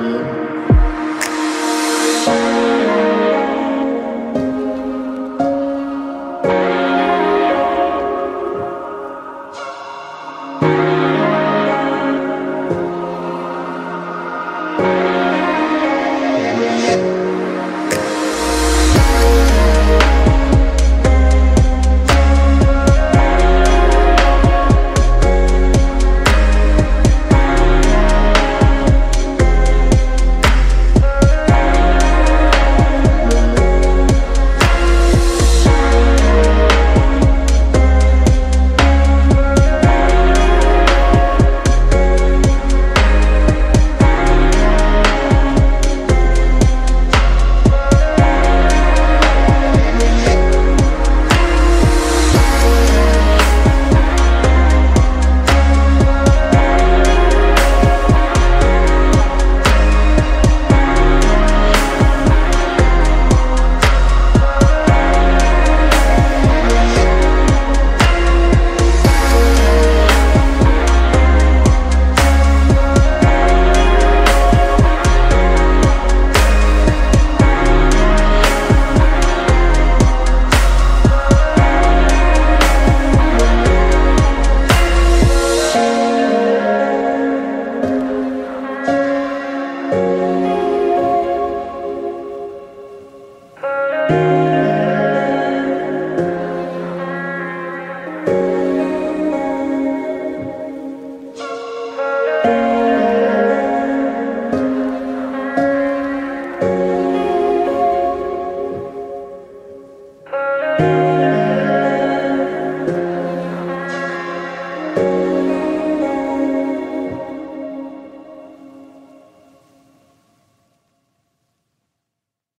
you